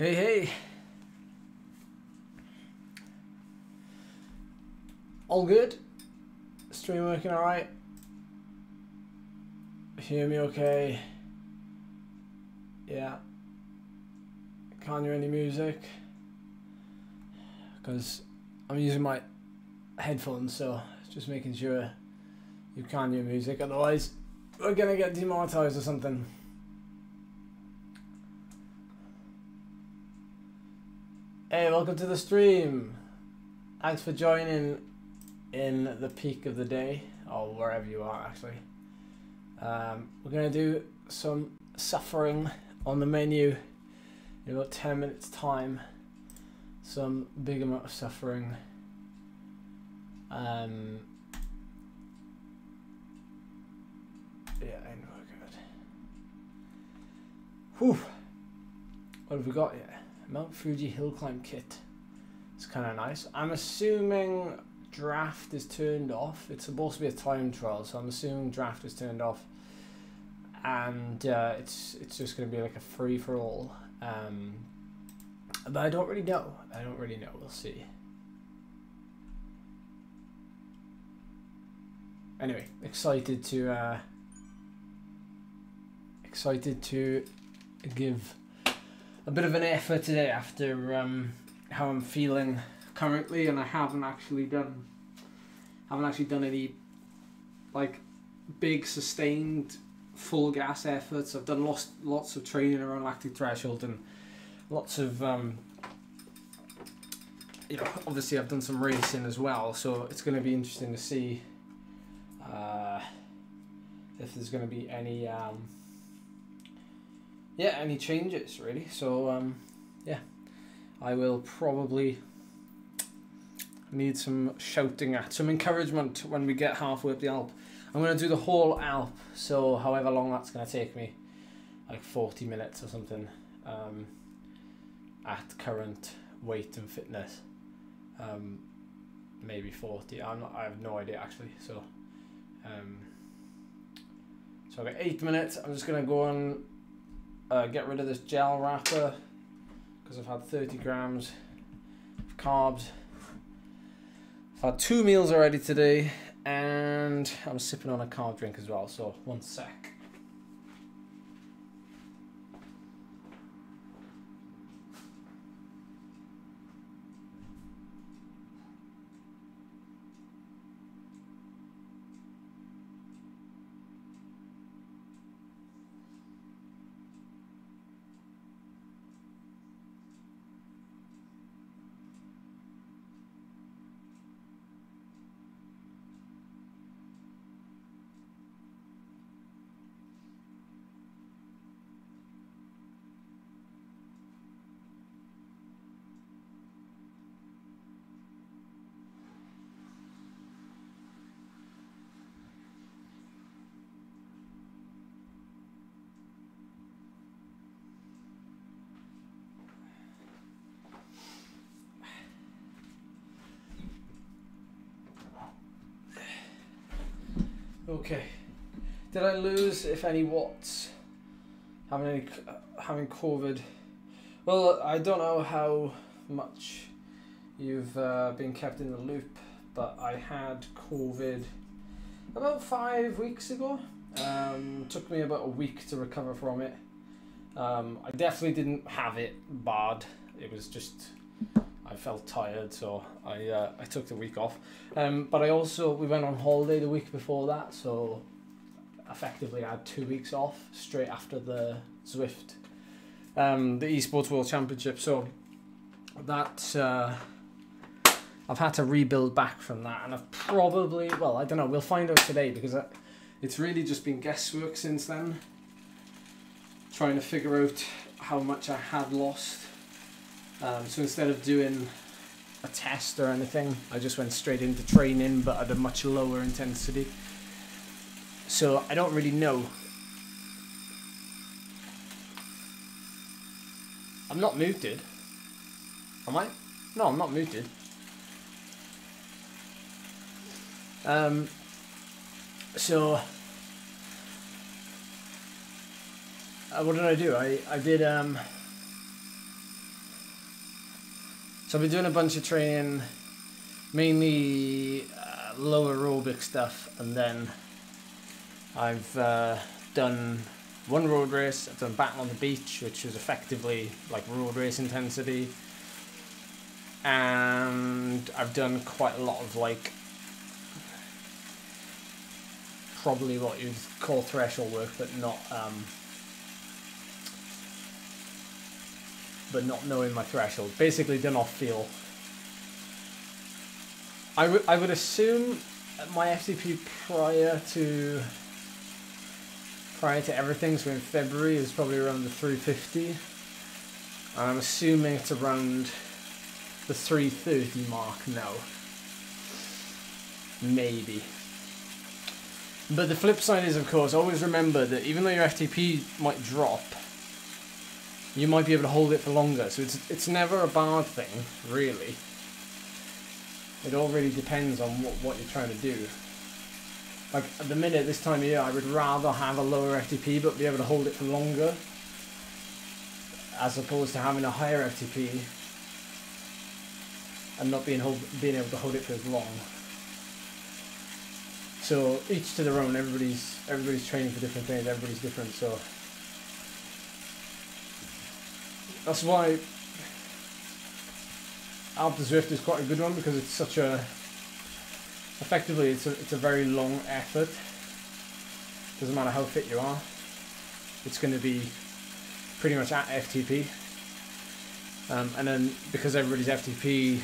Hey, hey. All good? Stream working alright? Hear me okay? Yeah. Can't hear any music? Because I'm using my headphones, so just making sure you can hear music, otherwise we're gonna get demonetized or something. Hey, welcome to the stream. Thanks for joining in the peak of the day, or wherever you are actually. Um, we're going to do some suffering on the menu in about 10 minutes time. Some big amount of suffering. Um, yeah, I know good. Whew. What have we got here? Mount Fuji hill climb kit. It's kind of nice. I'm assuming draft is turned off. It's supposed to be a time trial, so I'm assuming draft is turned off, and uh, it's it's just going to be like a free for all. Um, but I don't really know. I don't really know. We'll see. Anyway, excited to uh, excited to give a bit of an effort today after um, how I'm feeling currently, and I haven't actually done haven't actually done any like big sustained full gas efforts. I've done lots lots of training around lactic threshold and lots of um, you know obviously I've done some racing as well, so it's going to be interesting to see uh, if there's going to be any. Um, yeah, any changes really. So um, yeah, I will probably need some shouting at, some encouragement when we get halfway up the Alp. I'm going to do the whole Alp, so however long that's going to take me, like 40 minutes or something, um, at current weight and fitness. Um, maybe 40. I'm not, I have no idea actually. So, um, so I've got eight minutes. I'm just going to go on uh, get rid of this gel wrapper because I've had 30 grams of carbs. I've had two meals already today and I'm sipping on a carb drink as well, so one sec. Okay. Did I lose, if any, watts? Having any, having COVID? Well, I don't know how much you've uh, been kept in the loop, but I had COVID about five weeks ago. Um, took me about a week to recover from it. Um, I definitely didn't have it bad. It was just I felt tired, so I uh, I took the week off. Um, but I also we went on holiday the week before that, so effectively I had two weeks off straight after the Zwift, um, the Esports World Championship. So that uh, I've had to rebuild back from that, and I've probably well I don't know. We'll find out today because I, it's really just been guesswork since then. Trying to figure out how much I had lost um, so instead of doing a test or anything, I just went straight into training, but at a much lower intensity. So I don't really know. I'm not muted. Am I? No, I'm not muted. Um, so, uh, what did I do? I, I did, um, So I've been doing a bunch of training, mainly uh, low aerobic stuff, and then I've uh, done one road race. I've done Battle on the Beach, which was effectively like road race intensity, and I've done quite a lot of like probably what you'd call threshold work, but not um, but not knowing my threshold. Basically, done off feel. I I would assume my FTP prior to prior to everything, so in February, is probably around the 350. I'm assuming it's around the 330 mark now. Maybe. But the flip side is, of course, always remember that even though your FTP might drop, you might be able to hold it for longer. So it's it's never a bad thing, really. It all really depends on what, what you're trying to do. Like at the minute, this time of year, I would rather have a lower FTP but be able to hold it for longer, as opposed to having a higher FTP and not being hold, being able to hold it for as long. So each to their own. Everybody's everybody's training for different things. Everybody's different. So that's why Alpe Zwift is quite a good one because it's such a effectively it's a it's a very long effort. Doesn't matter how fit you are, it's going to be pretty much at FTP. Um, and then because everybody's FTP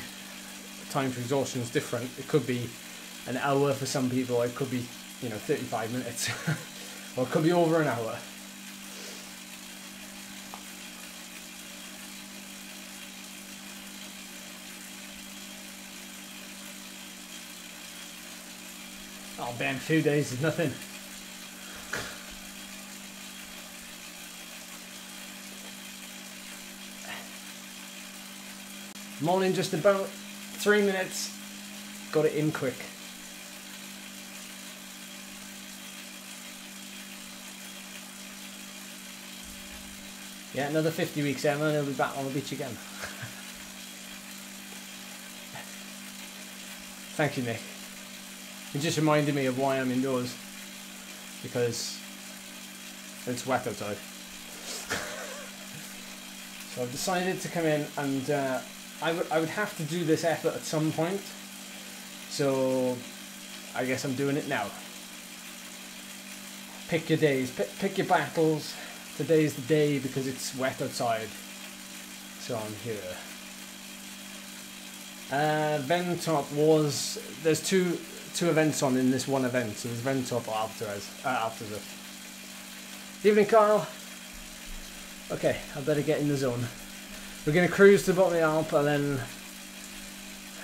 time to exhaustion is different, it could be an hour for some people, it could be, you know, 35 minutes, or it could be over an hour. Oh man, two days is nothing. Morning, just about three minutes. Got it in quick. Yeah, another 50 weeks, Emma, and he'll be back on the beach again. Thank you, Nick. It just reminded me of why I'm indoors. Because it's wet outside. so I've decided to come in and uh, I, would, I would have to do this effort at some point. So I guess I'm doing it now. Pick your days, pick, pick your battles. Today's the day because it's wet outside. So I'm here. Uh, Ventop was there's two two events on in this one event. So there's Ventop or Alpterez, uh, Alpterez. Evening, Carl. Okay, I better get in the zone. We're gonna cruise to the bottom of the Alp and then,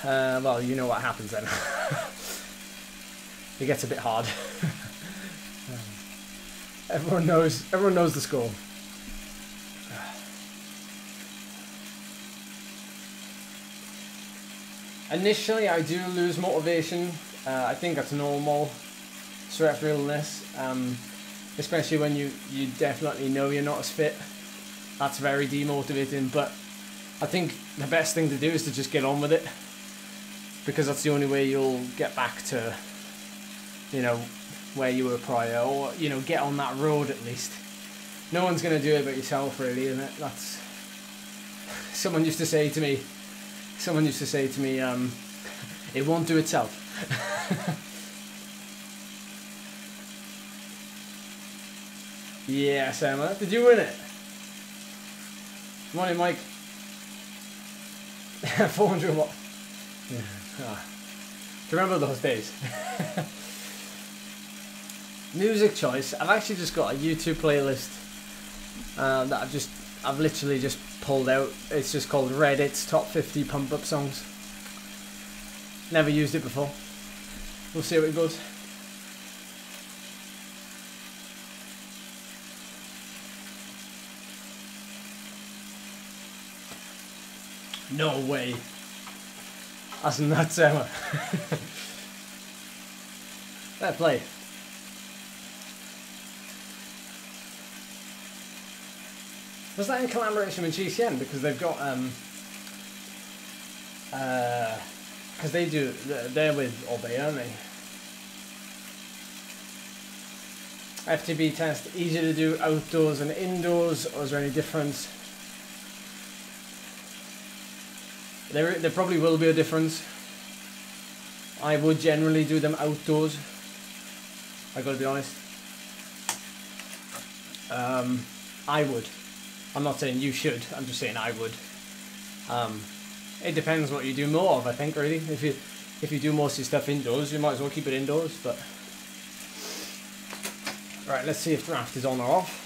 uh, well, you know what happens then. it gets a bit hard. Everyone knows. Everyone knows the score. Initially, I do lose motivation. Uh, I think that's normal after illness, um, especially when you you definitely know you're not as fit. That's very demotivating. But I think the best thing to do is to just get on with it, because that's the only way you'll get back to, you know, where you were prior, or you know, get on that road at least. No one's gonna do it but yourself, really, isn't it? That's. Someone used to say to me. Someone used to say to me, um, "It won't do itself." yeah, Sam. Did you win it? Morning, Mike. 400 what? Yeah. Ah. Do you remember those days? music choice. I've actually just got a YouTube playlist uh, that I've just I've literally just pulled out. It's just called Reddit's Top 50 Pump Up Songs. Never used it before. We'll see how it goes. No way. That's nuts, Emma. Fair play. Was that in collaboration with GCN? Because they've got um, because they do, they're with Obey, aren't they? FTP test, easier to do outdoors and indoors, or is there any difference? There, there probably will be a difference. I would generally do them outdoors. I gotta be honest. Um, I would. I'm not saying you should. I'm just saying I would. Um, it depends what you do more of. I think really. If you if you do most of your stuff indoors, you might as well keep it indoors. But right, let's see if draft is on or off.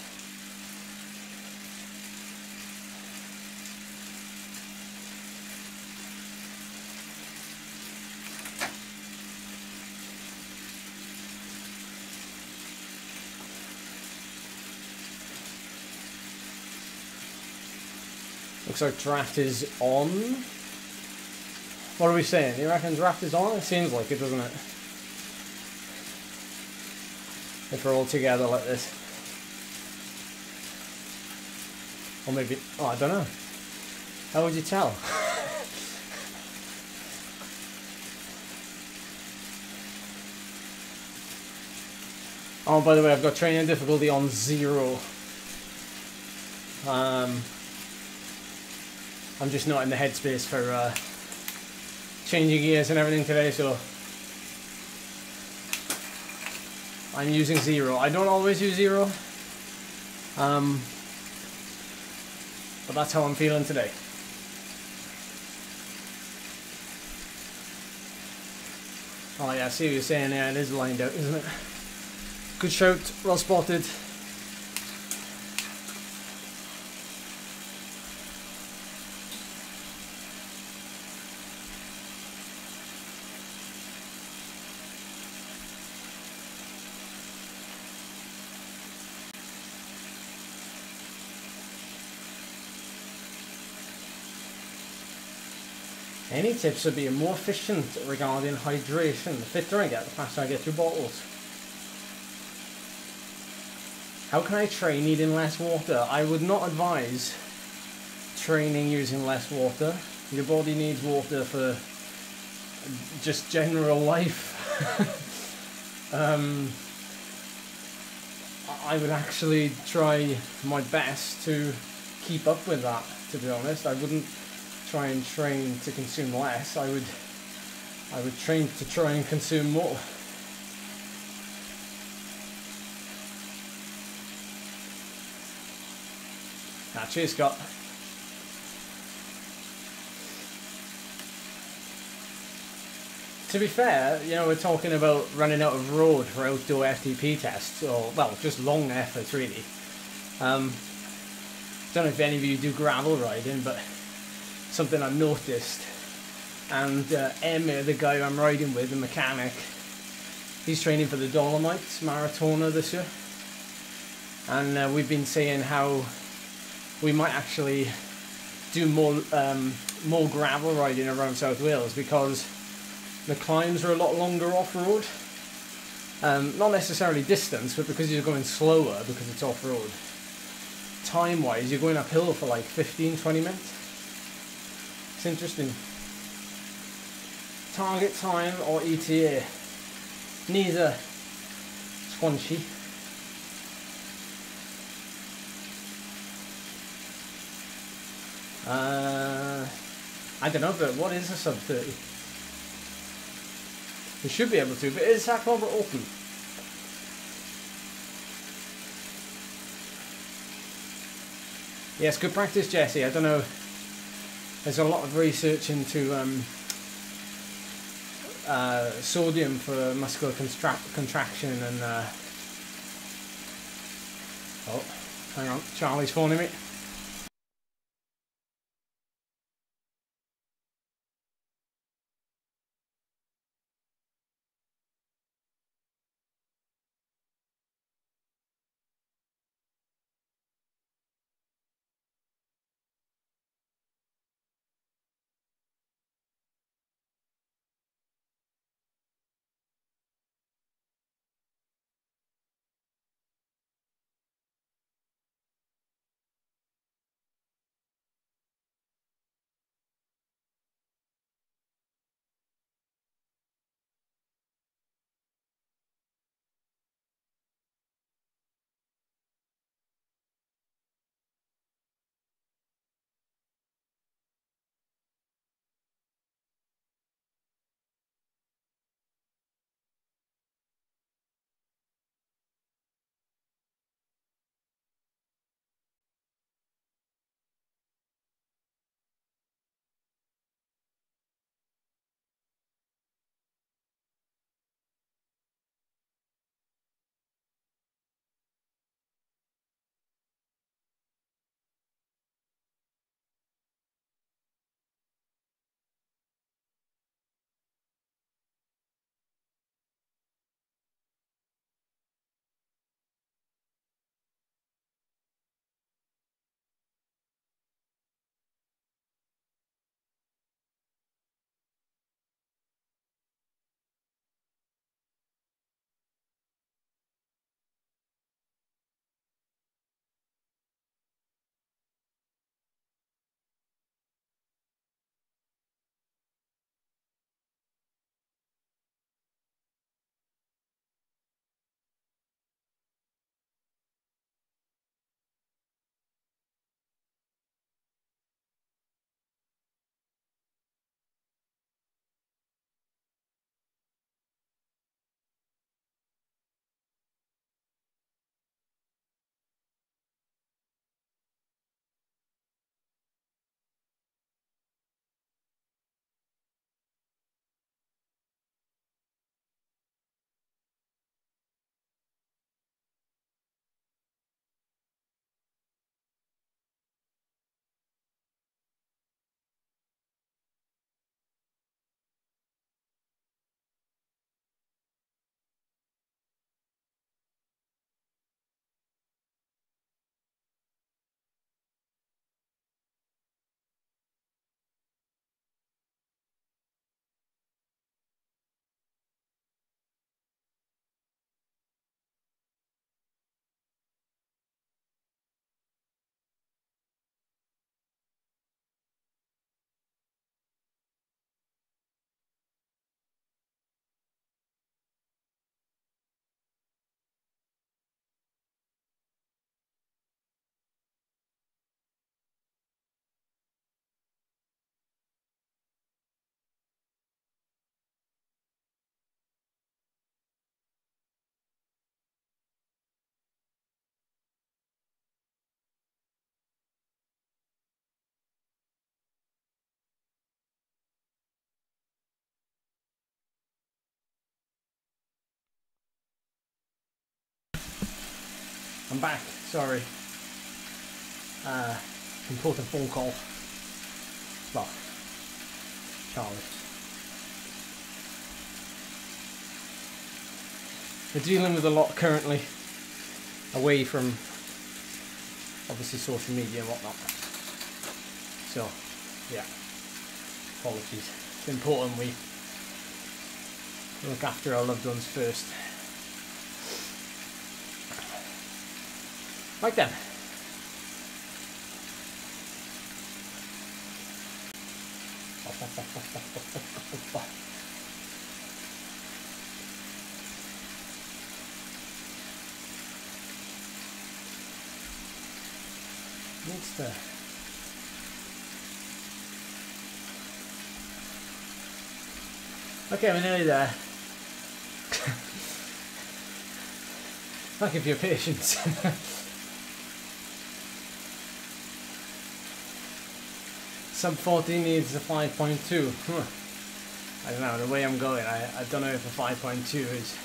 Looks like draft is on. What are we saying? You reckon draft is on? It seems like it, doesn't it? If we're all together like this. Or maybe, oh, I don't know. How would you tell? oh, by the way, I've got training difficulty on zero. Um, I'm just not in the headspace for uh, changing gears and everything today, so I'm using zero. I don't always use zero, um, but that's how I'm feeling today. Oh yeah, I see what you're saying there. It is lined out, isn't it? Good shout, well spotted. Tips for being more efficient regarding hydration? The fitter I get, the faster I get through bottles. How can I train eating less water? I would not advise training using less water. Your body needs water for just general life. um, I would actually try my best to keep up with that, to be honest. I wouldn't try and train to consume less. I would I would train to try and consume more. Ah, cheers, Scott. To be fair, you know, we're talking about running out of road for outdoor FTP tests, or, well, just long efforts, really. Um, don't know if any of you do gravel riding, but something I've noticed. And uh, the guy I'm riding with, the mechanic, he's training for the Dolomites Maratona this year. And uh, we've been saying how we might actually do more um, more gravel riding around South Wales because the climbs are a lot longer off road. Um, not necessarily distance, but because you're going slower because it's off road. Time wise, you're going uphill for like 15 20 minutes. It's interesting. Target time or ETA? Neither. Squanchy. Uh, I don't know, but what is a sub 30? We should be able to, but is that club open? Yes, good practice, Jesse. I don't know there's a lot of research into um, uh, sodium for muscular contraction and uh, oh hang on Charlie's phoning me I'm back. Sorry. Uh, important phone call. Well, Charlie. We're dealing with a lot currently, away from obviously social media and whatnot. So, yeah, apologies. It's important we look after our loved ones first. Like then. Needs to Okay, we're nearly there. Thank you for your patience. Sub 14 needs a 5.2. Huh. I don't know, the way I'm going, I, I don't know if a 5.2 is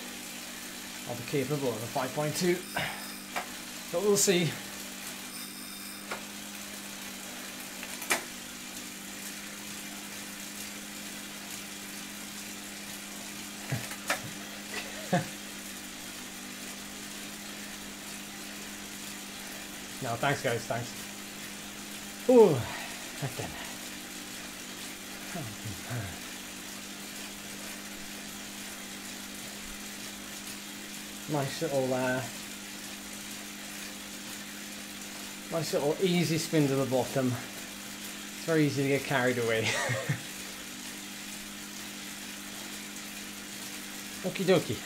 I'll be capable of a 5.2. But we'll see. no, thanks guys, thanks. Ooh. Right Nice little, uh, nice little easy spin to the bottom. It's very easy to get carried away. Okie dokie.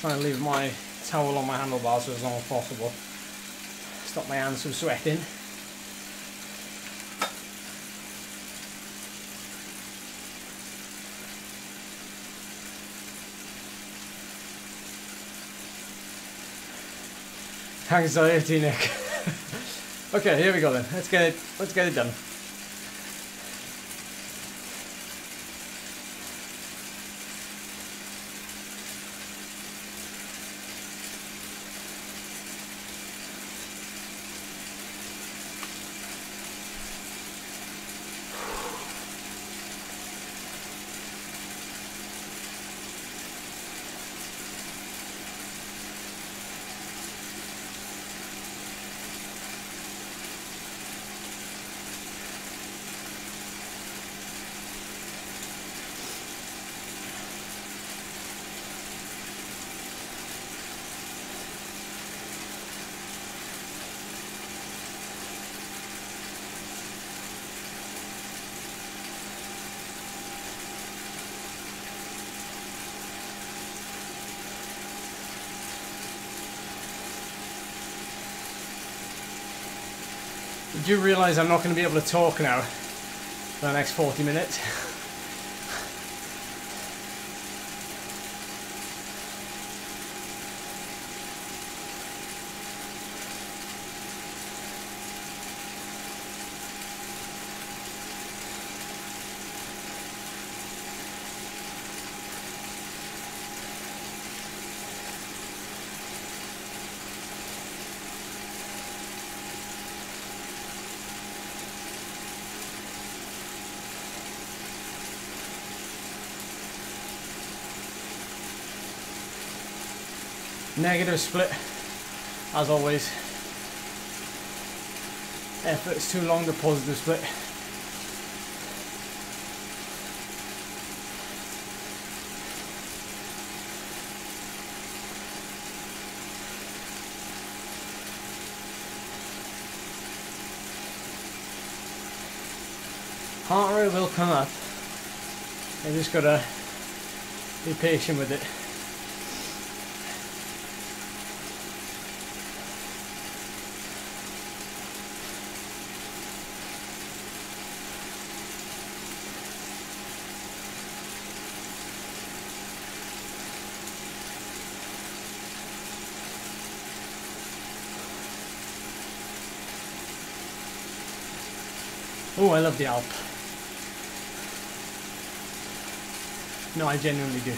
Try and leave my towel on my handlebars as long as possible. Stop my hands from sweating. Anxiety, Nick. okay, here we go then. Let's get it. Let's get it done. Did you realise I'm not going to be able to talk now for the next 40 minutes? Negative split, as always. Effort's too long, the positive split. Heart rate will come up. You just gotta be patient with it. Oh, I love the Alp. No, I genuinely do.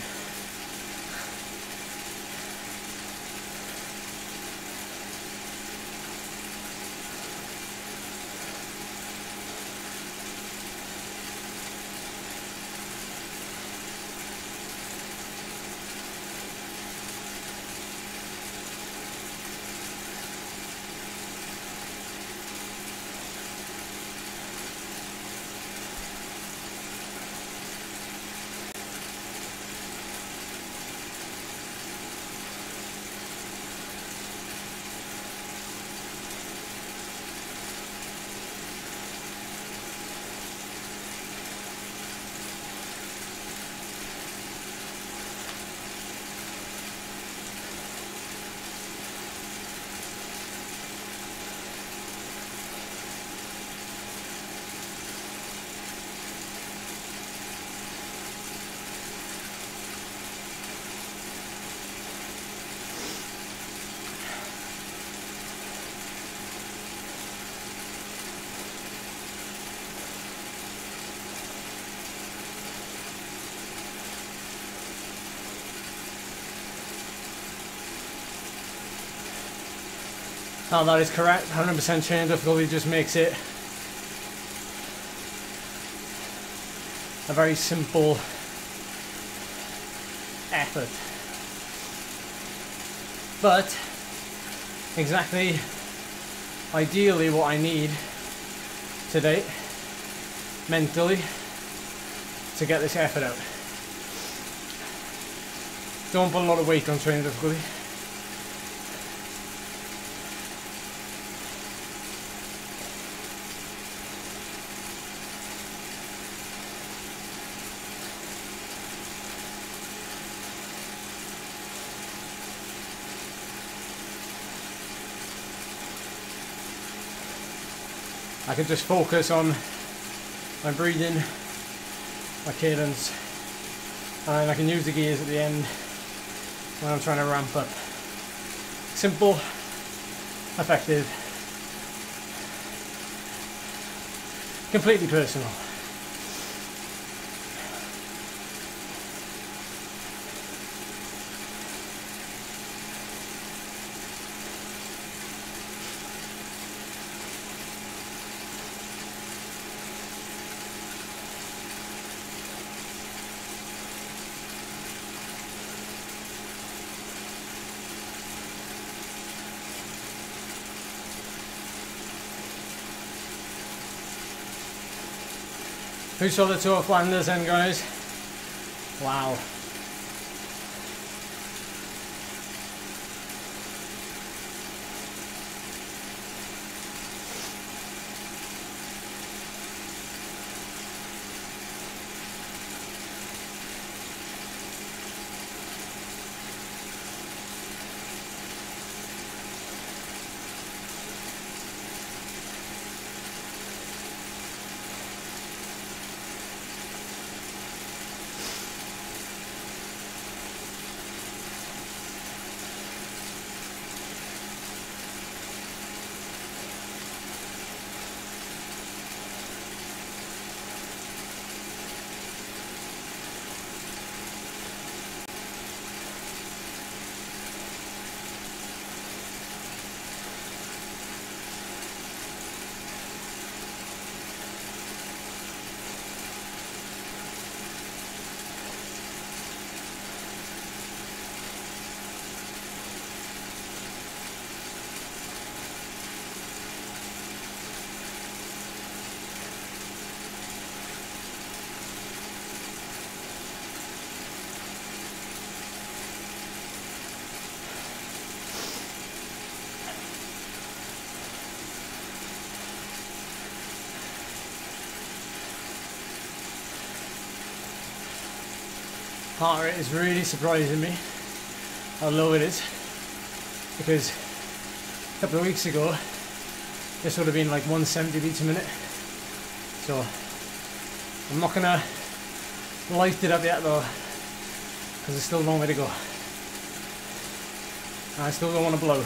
Now that is correct, 100% training difficulty just makes it a very simple effort. But exactly ideally what I need today mentally to get this effort out. Don't put a lot of weight on training difficulty. I can just focus on my breathing, my cadence, and I can use the gears at the end when I'm trying to ramp up. Simple, effective, completely personal. Who saw the Tour of Flanders then, guys? Wow. Heart rate is really surprising me how low it is. Because a couple of weeks ago this would have been like 170 beats a minute. So I'm not gonna light it up yet though because there's still a long way to go. And I still don't want to blow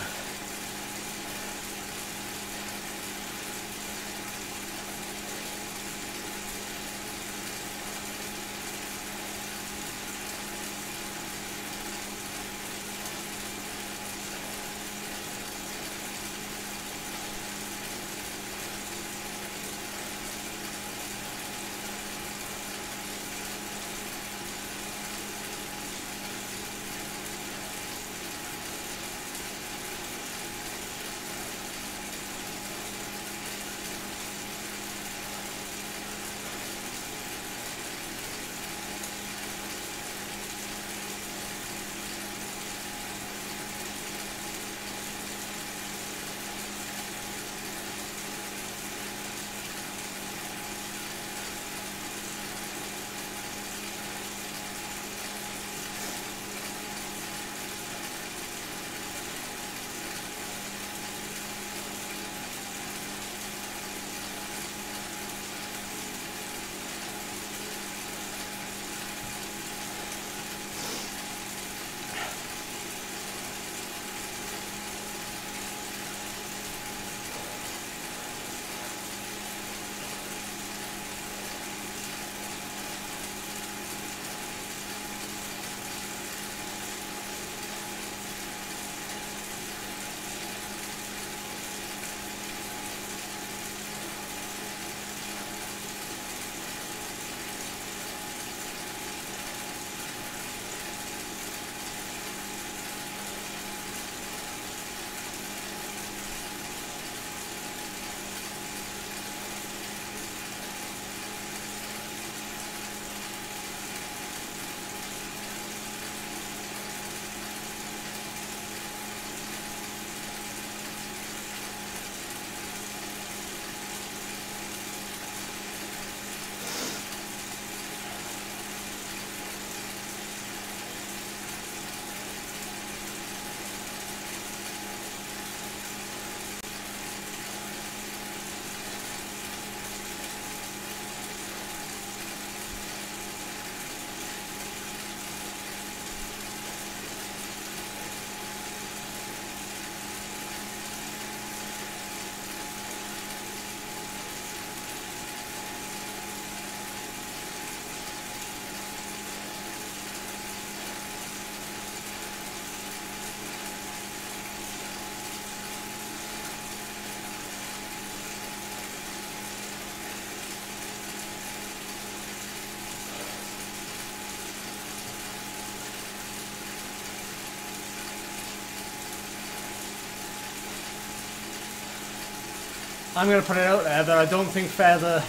I'm going to put it out there that I don't think Feather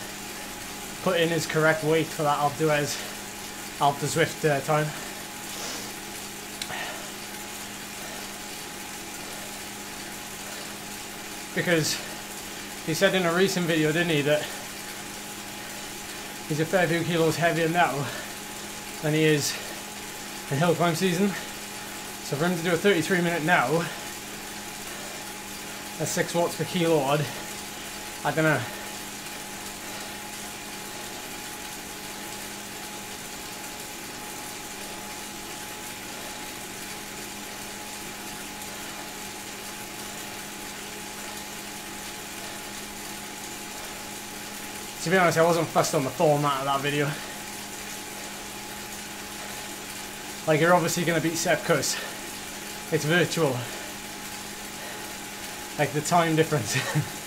put in his correct weight for that Alpe d'Huez, Alpe Zwift uh, time. Because he said in a recent video, didn't he, that he's a fair few kilos heavier now than he is in hill climb season. So for him to do a 33 minute now, at 6 watts per kilo odd, I don't know. To be honest, I wasn't fussed on the format of that video. Like, you're obviously going to beat Sepp Kuss. It's virtual. Like, the time difference.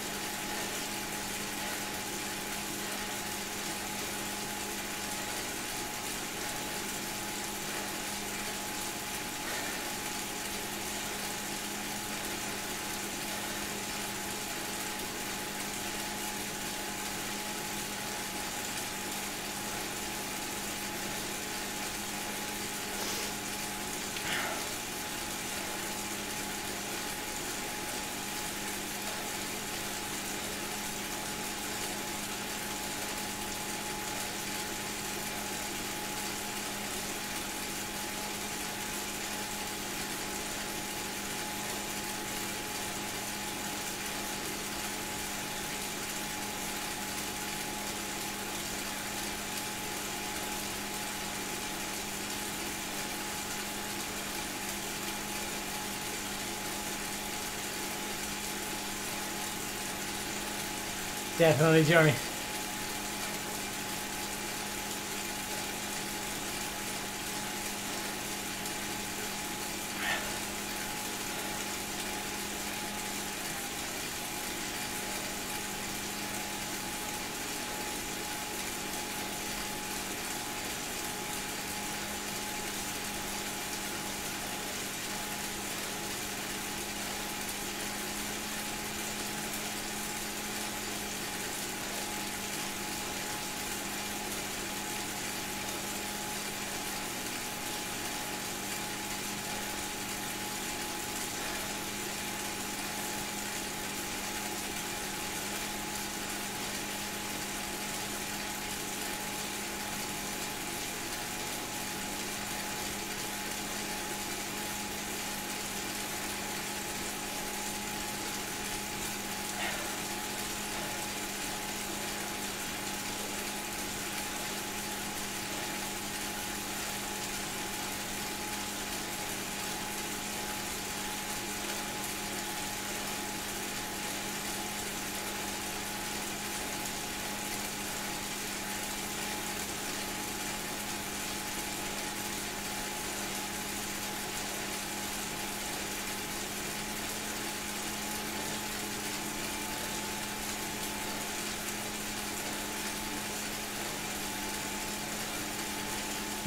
Definitely, Jeremy.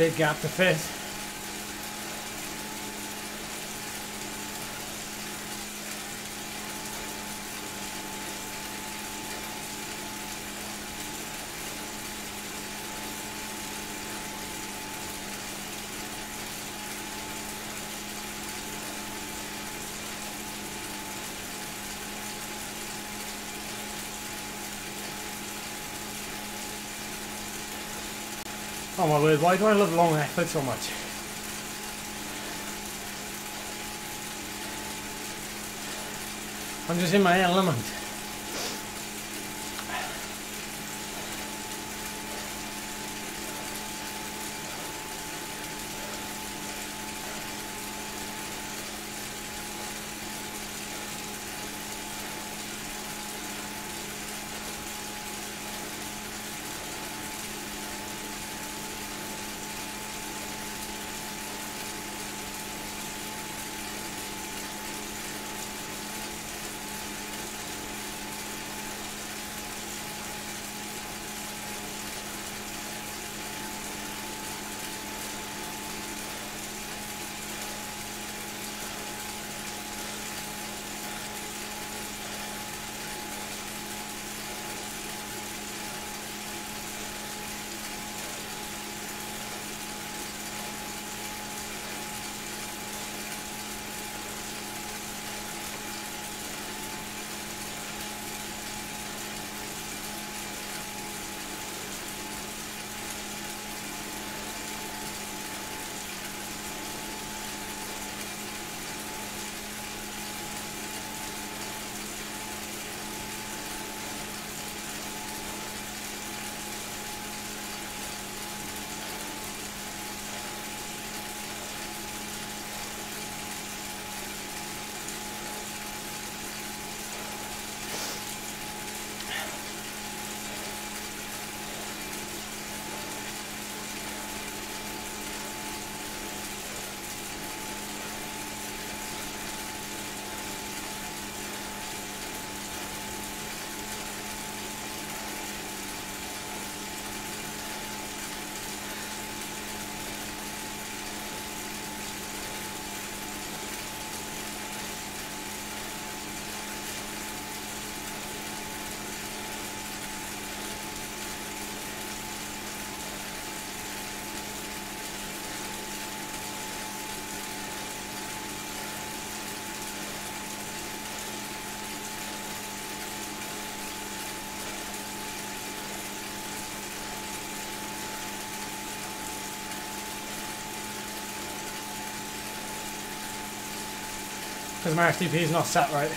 Big gap to fifth. Oh my word, why do I love long effort so much? I'm just in my element. Because my FTP is not set right.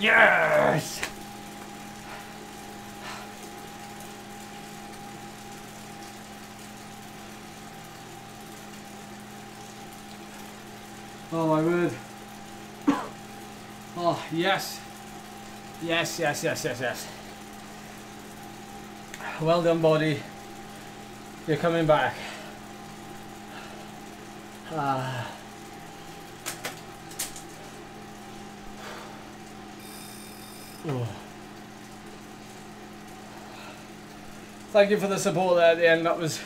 Yes! Oh my word. Oh, yes. Yes, yes, yes, yes, yes. Well done, body. You're coming back. Ah. Oh. Thank you for the support there at the end. That was.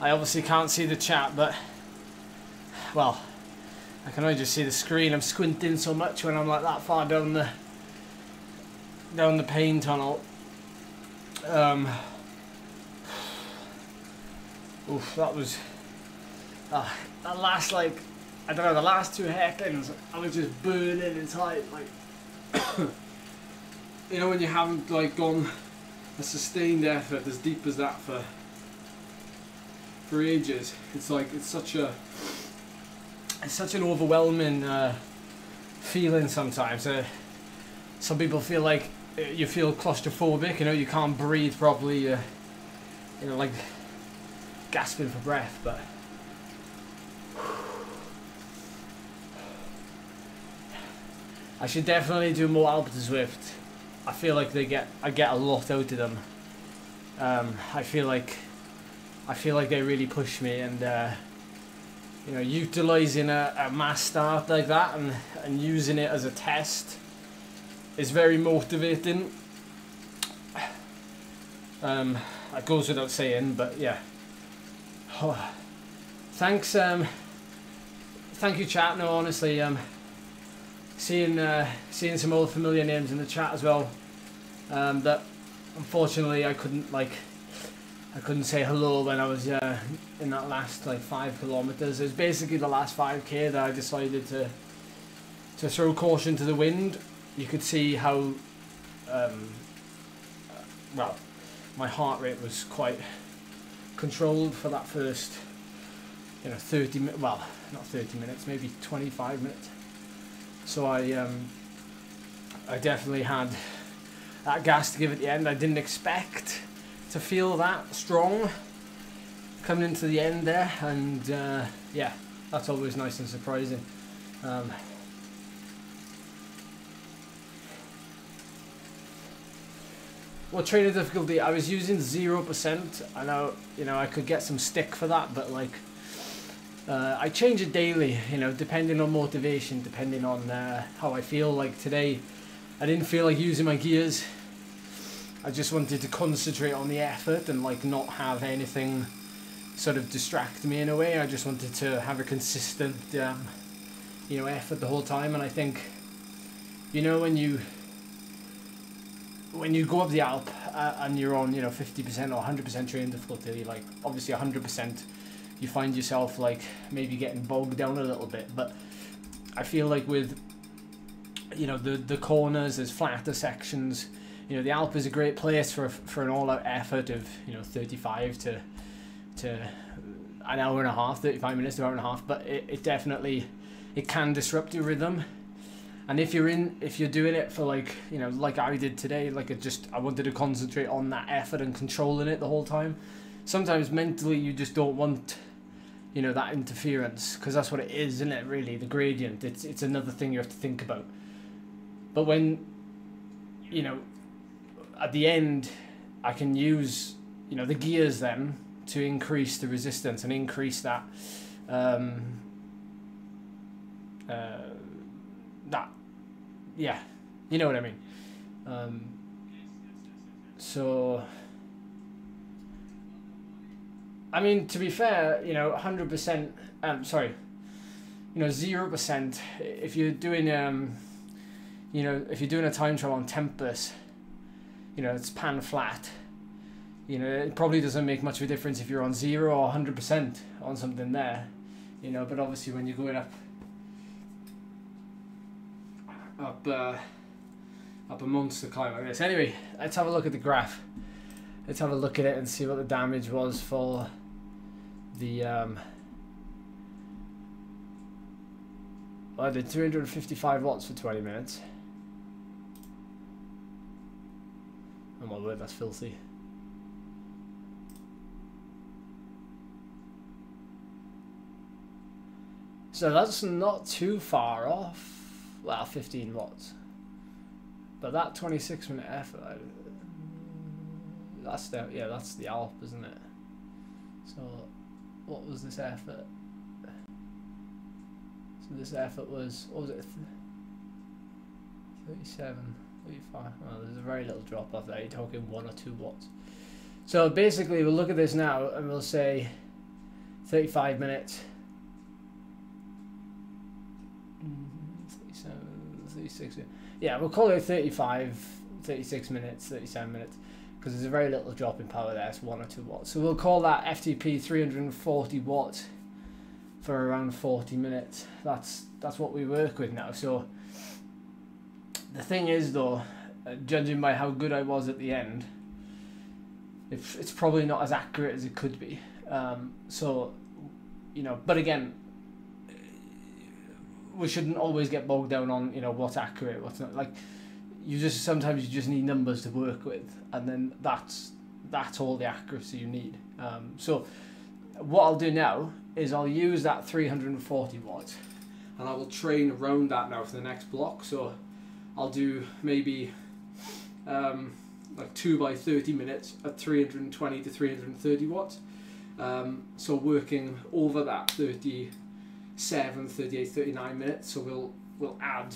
I obviously can't see the chat, but. Well, I can only just see the screen. I'm squinting so much when I'm like that far down the. down the pain tunnel. Um. Oof, that was. Uh, that last, like, I don't know, the last two hairpins, I was just burning inside, like, you know, when you haven't like gone a sustained effort as deep as that for for ages. It's like it's such a it's such an overwhelming uh, feeling sometimes. Uh, some people feel like uh, you feel claustrophobic. You know, you can't breathe properly. Uh, you know, like gasping for breath, but. I should definitely do more Alpe Zwift. I feel like they get I get a lot out of them. Um, I feel like I feel like they really push me and uh, you know utilizing a, a mass start like that and, and using it as a test is very motivating. Um, it goes without saying, but yeah. Oh, thanks, um, thank you, chat. No, honestly, um, seeing uh, seeing some old familiar names in the chat as well. Um, that unfortunately I couldn't like I couldn't say hello when I was uh, in that last like five kilometers. It was basically the last five k that I decided to to throw caution to the wind. You could see how um, well my heart rate was quite controlled for that first you know 30 minutes well not 30 minutes maybe 25 minutes so I um, I definitely had that gas to give at the end. I didn't expect to feel that strong coming into the end there, and uh, yeah, that's always nice and surprising. Um, well, trainer difficulty, I was using zero percent. I know, you know, I could get some stick for that, but like, uh, I change it daily. You know, depending on motivation, depending on uh, how I feel. Like today, I didn't feel like using my gears. I just wanted to concentrate on the effort and like not have anything sort of distract me in a way. I just wanted to have a consistent, um, you know, effort the whole time. And I think, you know, when you when you go up the Alp uh, and you're on, you know, fifty percent or hundred percent train difficulty, like obviously hundred percent, you find yourself like maybe getting bogged down a little bit. But I feel like with you know the the corners, there's flatter sections you know the Alp is a great place for for an all-out effort of you know 35 to to an hour and a half 35 minutes to an hour and a half but it, it definitely it can disrupt your rhythm and if you're in if you're doing it for like you know like I did today like it just I wanted to concentrate on that effort and controlling it the whole time sometimes mentally you just don't want you know that interference because that's what it is isn't it really the gradient. It's it's another thing you have to think about. But when you know at the end, I can use you know the gears then to increase the resistance and increase that um, uh, that yeah you know what I mean? Um, so I mean to be fair you know 100% um, sorry you know 0% if you're doing um, you know if you're doing a time trial on Tempus you know, it's pan flat. You know, it probably doesn't make much of a difference if you're on zero or 100% on something there. You know, but obviously when you're going up, up, uh, up a monster climb like this. Anyway, let's have a look at the graph. Let's have a look at it and see what the damage was for the, um, I did 355 watts for 20 minutes. Oh my word, that's filthy. So that's not too far off. Well, 15 watts. But that 26 minute effort, that's the, yeah, that's the Alp, isn't it? So, what was this effort? So this effort was, what was it? 37, 35. Well, there's a very little drop off there. You're talking one or two watts. So basically, we'll look at this now and we'll say 35 minutes. Mm, 37, 36. Yeah, we'll call it 35, 36 minutes, 37 minutes because there's a very little drop in power there. It's one or two watts. So we'll call that FTP 340 watts for around 40 minutes. That's that's what we work with now. So the thing is though, uh, judging by how good I was at the end, it's, it's probably not as accurate as it could be. Um, so, you know, but again, we shouldn't always get bogged down on you know what's accurate, what's not. Like, you just sometimes you just need numbers to work with, and then that's that's all the accuracy you need. Um, so, what I'll do now is I'll use that 340 watts, and I will train around that now for the next block. So, I'll do maybe um, like two by 30 minutes at 320 to 330 watts. Um, so working over that 30 7, 38, 39 minutes. So we'll we'll add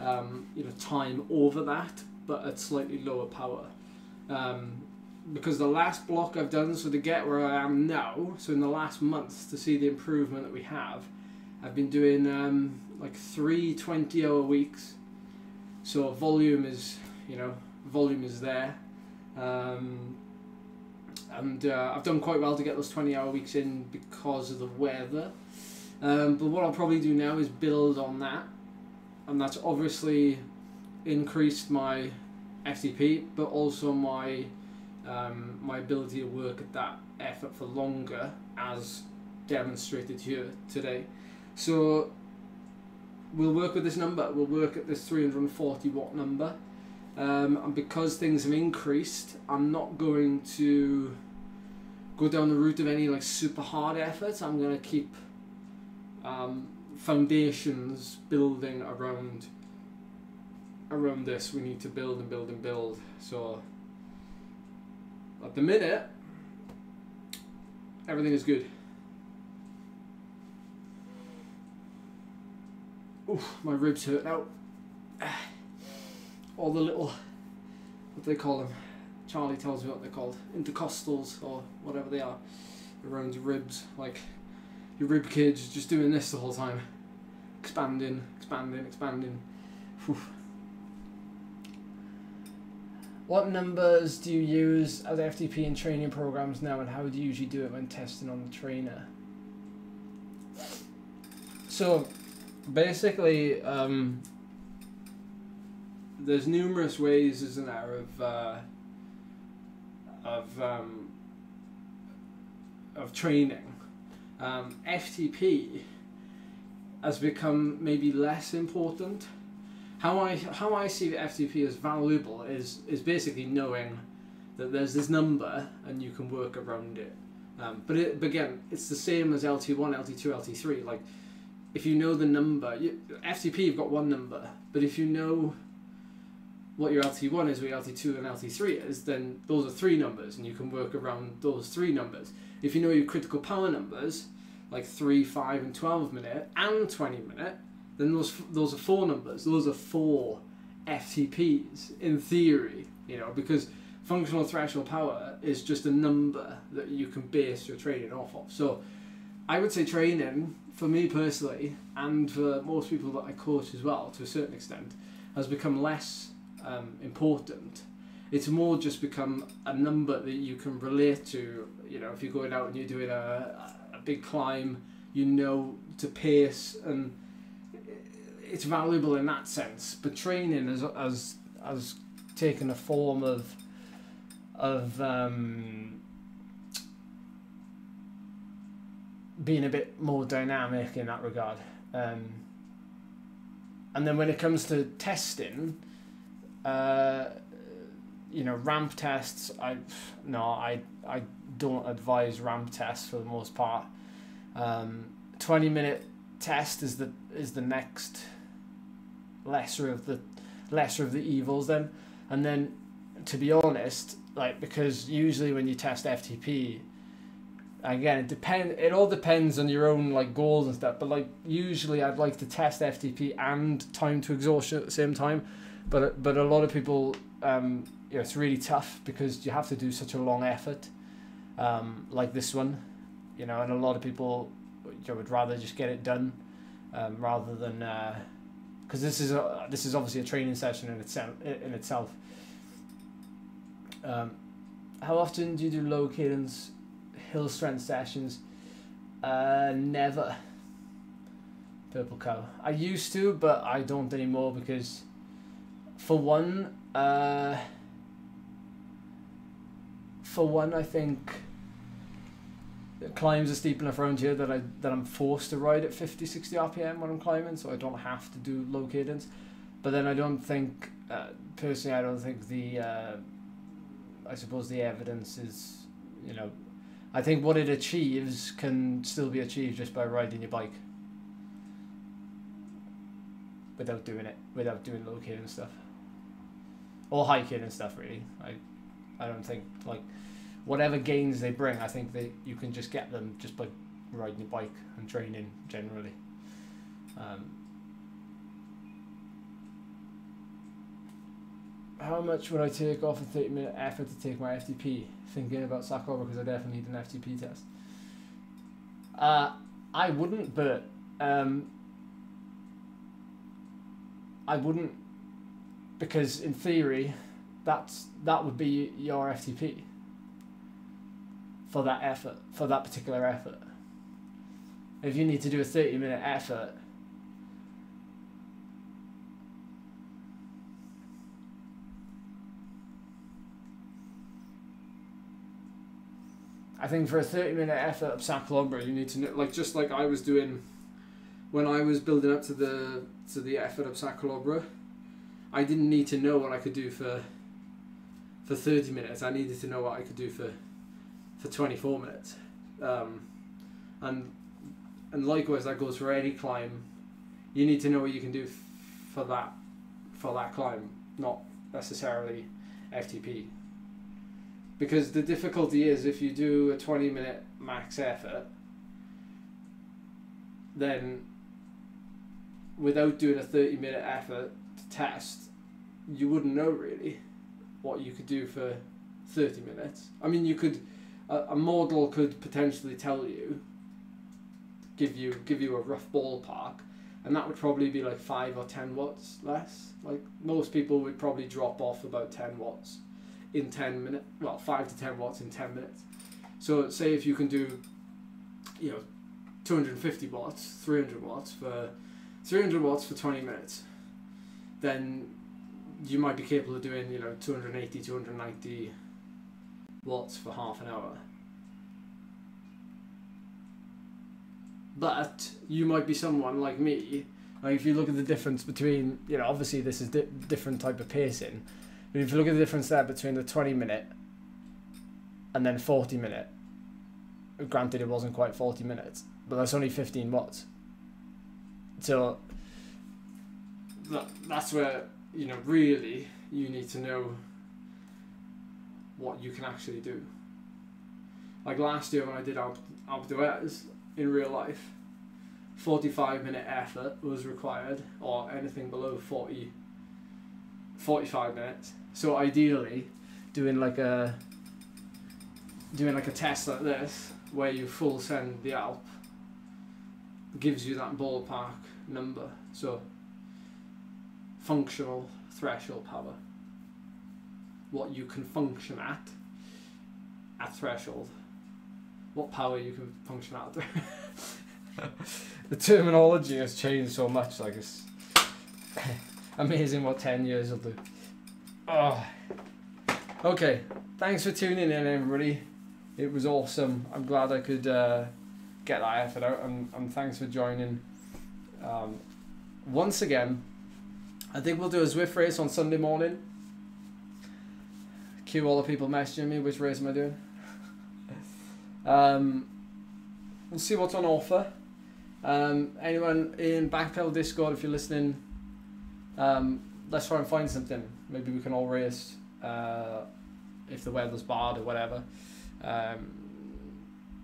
um, you know time over that, but at slightly lower power. Um, because the last block I've done, so to get where I am now, so in the last month to see the improvement that we have, I've been doing um, like three 20 hour weeks. So volume is, you know, volume is there. Um, and uh, I've done quite well to get those 20 hour weeks in because of the weather. Um, but what I'll probably do now is build on that, and that's obviously increased my FTP, but also my um, my ability to work at that effort for longer, as demonstrated here today. So we'll work with this number. We'll work at this 340 watt number, um, and because things have increased, I'm not going to go down the route of any like super hard efforts. I'm going to keep um, foundations building around around this we need to build and build and build. So at the minute everything is good. Oof, my ribs hurt now. All the little what do they call them? Charlie tells me what they're called. Intercostals or whatever they are around ribs like your rib cage just doing this the whole time. Expanding, expanding, expanding. Whew. What numbers do you use as FTP in training programs now, and how do you usually do it when testing on the trainer? So, basically, um, there's numerous ways, isn't there, of uh, of um, of training um, FTP has become maybe less important. How I how I see the FTP as valuable is is basically knowing that there's this number and you can work around it. Um, but, it, but again, it's the same as LT1, LT2, LT3. Like, if you know the number, you, FTP you've got one number, but if you know what your LT1 is, what your LT2 and LT3 is, then those are three numbers, and you can work around those three numbers. If you know your critical power numbers, like 3, 5, and 12 minute, and 20 minute, then those, those are four numbers. Those are four FTPs, in theory, you know, because functional threshold power is just a number that you can base your training off of. So I would say training, for me personally, and for most people that I coach as well, to a certain extent, has become less um, important. It's more just become a number that you can relate to. You know, if you're going out and you're doing a, a big climb, you know to pace, and it's valuable in that sense. But training has has has taken a form of of um, being a bit more dynamic in that regard. Um, and then when it comes to testing, uh, you know, ramp tests, I no, I I don't advise ramp tests for the most part. Um, Twenty minute test is the is the next lesser of the lesser of the evils then, and then to be honest, like because usually when you test FTP, again it depend it all depends on your own like goals and stuff. But like usually I'd like to test FTP and time to exhaustion at the same time, but but a lot of people um, you know it's really tough because you have to do such a long effort, um, like this one, you know, and a lot of people you know, would rather just get it done, um, rather than because this is a, this is obviously a training session in itself in itself. Um, how often do you do low cadence hill strength sessions? Uh, never. Purple cow. I used to, but I don't anymore because, for one, uh, for one, I think climbs are steep enough around here that I that I'm forced to ride at 50, 60 RPM when I'm climbing, so I don't have to do low cadence. But then I don't think, uh, personally, I don't think the uh, I suppose the evidence is, you know, I think what it achieves can still be achieved just by riding your bike without doing it, without doing low cadence stuff, or hiking and stuff. Really, I, I don't think like whatever gains they bring, I think that you can just get them just by riding your bike and training generally. Um, how much would I take off a 30 minute effort to take my FTP? Thinking about Sa Calobra because I definitely need an FTP test. Uh, I wouldn't, but um, I wouldn't because in theory, that's that would be your FTP for that effort, for that particular effort. If you need to do a 30 minute effort, I think for a 30 minute effort of Sa Calobra, you need to know, like, just like I was doing when I was building up to the to the effort of Sa Calobra, I didn't need to know what I could do for for 30 minutes. I needed to know what I could do for for 24 minutes. Um, and and likewise that goes for any climb. You need to know what you can do for that for that climb, not necessarily FTP because the difficulty is if you do a 20 minute max effort then without doing a 30 minute effort to test you wouldn't know really what you could do for 30 minutes i mean you could a, a model could potentially tell you give you give you a rough ballpark and that would probably be like 5 or 10 watts less like most people would probably drop off about 10 watts in 10 minutes, well, 5 to 10 watts in 10 minutes. So, say if you can do, you know, 250 watts, 300 watts for 300 watts for 20 minutes, then you might be capable of doing, you know, 280, 290 watts for half an hour. But you might be someone like me. Like if you look at the difference between, you know, obviously this is di- different type of pacing, but if you look at the difference there between the 20 minute and then 40 minute, granted it wasn't quite 40 minutes, but that's only 15 watts. So that, that's where, you know, really you need to know what you can actually do. Like last year when I did d'Huez in real life, 45 minute effort was required, or anything below 40, 45 minutes so ideally, doing like a doing like a test like this, where you full send the Alp, gives you that ballpark number. So functional threshold power. What you can function at at threshold. What power you can function at. the terminology has changed so much. Like it's amazing what ten years will do. Oh. Okay. Thanks for tuning in, everybody. It was awesome. I'm glad I could uh, get that effort out, and, and thanks for joining. Um, once again, I think we'll do a Zwift race on Sunday morning. Cue all the people messaging me, which race am I doing? um, we'll see what's on offer. Um, anyone in Backpedal Discord, if you're listening, um, let's try and find something. Maybe we can all race uh, if the weather's bad or whatever. Um,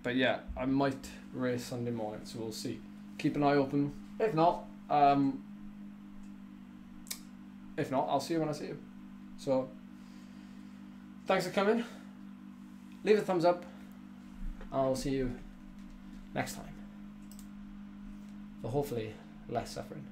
but yeah, I might race Sunday morning, so we'll see. Keep an eye open. If not, um, if not, I'll see you when I see you. So, thanks for coming. Leave a thumbs up. I'll see you next time. For hopefully less suffering.